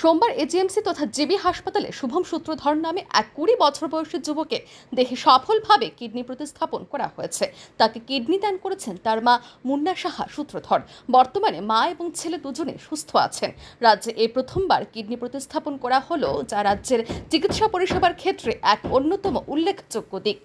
সোমবার এজিএমসি তথা জিবি হাসপাতালে শুভম সূত্রধর নামে এক কুড়ি বছর বয়সী যুবকের দেহে সফলভাবে কিডনি প্রতিস্থাপন করা হয়েছে। তাকে কিডনি দান করেছেন তার মা মুন্না সাহা সূত্রধর। বর্তমানে মা এবং ছেলে দুজনে সুস্থ আছেন। রাজ্যে এই প্রথমবার কিডনি প্রতিস্থাপন করা হলো যা রাজ্যের চিকিৎসা পরিষেবার ক্ষেত্রে এক অন্যতম উল্লেখযোগ্য দিক।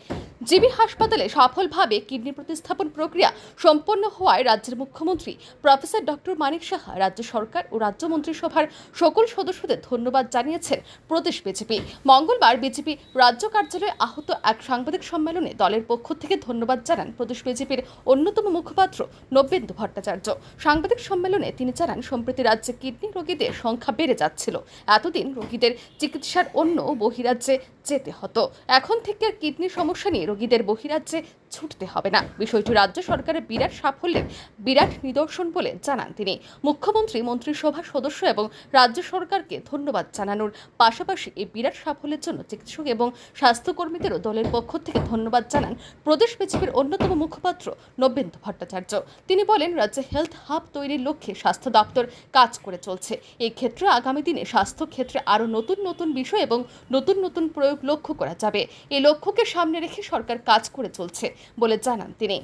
জিবি হাসপাতালে সফলভাবে কিডনি প্রতিস্থাপন প্রক্রিয়া সম্পন্ন হওয়ায় রাজ্যের মুখ্যমন্ত্রী প্রফেসর ডক্টর মানিক সাহা, রাজ্য সরকার ও রাজ্য মন্ত্রিসভার সকল সদস্যদের ধন্যবাদ জানিয়েছেন প্রদেশ বিজেপি। মঙ্গলবার বিজেপি রাজ্য কার্যালয়ে আহত এক সাংবাদিক সম্মেলনে দলের পক্ষ থেকে ধন্যবাদ জানান প্রদেশ বিজেপির অন্যতম মুখপাত্র নব্যেন্দু ভট্টাচার্য। সাংবাদিক সম্মেলনে তিনি জানান, সম্প্রতি রাজ্যে কিডনি রোগীদের সংখ্যা বেড়ে যাচ্ছিল। এতদিন রোগীদের চিকিৎসার অন্য বহিরাজ্যে যেতে হতো। এখন থেকে কিডনি সমস্যা নিয়ে রোগীদের বহিরাজ্যে ছুটতে হবে না। বিষয়টি রাজ্য সরকারের বিরাট সাফল্যের বিরাট নিদর্শন বলে জানান তিনি। মুখ্যমন্ত্রী মন্ত্রিসভার সদস্য এবং রাজ্য সরকারকে ধন্যবাদ জানানোর পাশাপাশি এই বিরাট সাফল্যের জন্য চিকিৎসক এবং স্বাস্থ্যকর্মীদেরও দলের পক্ষ থেকে ধন্যবাদ জানান প্রদেশ বিজেপির অন্যতম মুখপাত্র নব্যেন্দু ভট্টাচার্য। তিনি বলেন, রাজ্যে হেলথ হাব তৈরির লক্ষ্যে স্বাস্থ্য দপ্তর কাজ করে চলছে। এই ক্ষেত্রে আগামী দিনে স্বাস্থ্য ক্ষেত্রে আরও নতুন নতুন বিষয় এবং নতুন নতুন প্রয়োগ লক্ষ্য করা যাবে। এই লক্ষ্যকে সামনে রেখে সরকার কাজ করে চলছে বলে জানান তিনি।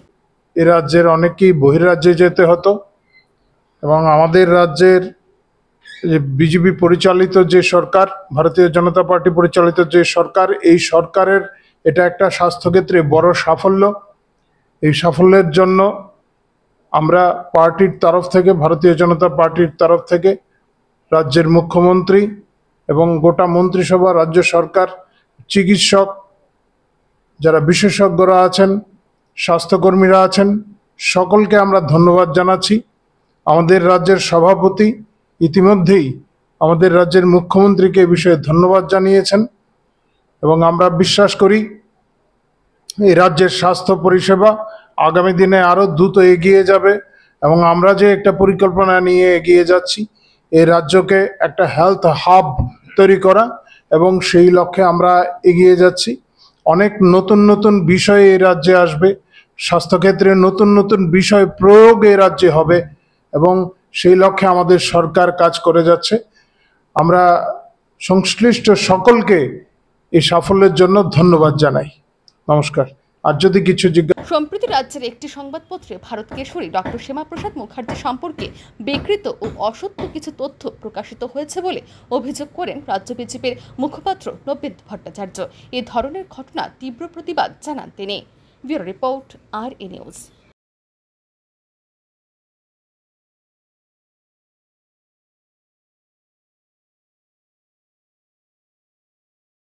এ রাজ্যের অনেকেই বহির্রাজ্যে যেতে হতো এবং আমাদের রাজ্যের যে বিজেপি পরিচালিত যে সরকার, ভারতীয় জনতা পার্টি পরিচালিত যে সরকার, এই সরকারের এটা একটা স্বাস্থ্যক্ষেত্রে বড় সাফল্য। এই সাফল্যের জন্য আমরা পার্টির তরফ থেকে, ভারতীয় জনতা পার্টির তরফ থেকে রাজ্যের মুখ্যমন্ত্রী এবং গোটা মন্ত্রিসভা, রাজ্য সরকার, চিকিৎসক যারা বিশেষজ্ঞরা আছেন, স্বাস্থ্যকর্মীরা আছেন, সকলকে আমরা ধন্যবাদ জানাচ্ছি। আমাদের রাজ্যের সভাপতি ইতিমধ্যেই আমাদের রাজ্যের মুখ্যমন্ত্রীকে এ বিষয়ে ধন্যবাদ জানিয়েছেন এবং আমরা বিশ্বাস করি এই রাজ্যের স্বাস্থ্য পরিষেবা আগামী দিনে আরও দ্রুত এগিয়ে যাবে এবং আমরা যে একটা পরিকল্পনা নিয়ে এগিয়ে যাচ্ছি, এই রাজ্যকে একটা হেলথ হাব তৈরি করা এবং সেই লক্ষ্যে আমরা এগিয়ে যাচ্ছি। অনেক নতুন নতুন বিষয় এই রাজ্যে আসবে। স্বাস্থ্যক্ষেত্রে নতুন নতুন বিষয় প্রয়োগ এই রাজ্যে হবে এবং সেই লক্ষ্যে আমাদের সরকার কাজ করে যাচ্ছে। আমরা সংশ্লিষ্ট সকলকে এই সাফল্যের জন্য ধন্যবাদ জানাই। নমস্কার। আর যদি কিছু সম্প্রতি রাজ্যের একটি সংবাদপত্রে ভারত কেশরী ডক্টর শ্যামাপ্রসাদ মুখার্জি সম্পর্কে বিকৃত ও অসত্য কিছু তথ্য প্রকাশিত হয়েছে বলে অভিযোগ করেন রাজ্য বিজেপির মুখপাত্র নব্যেন্দু ভট্টাচার্য। এ ধরনের ঘটনা তীব্র প্রতিবাদ জানান তিনি। ব্যুরো রিপোর্ট আর এ নিউজ।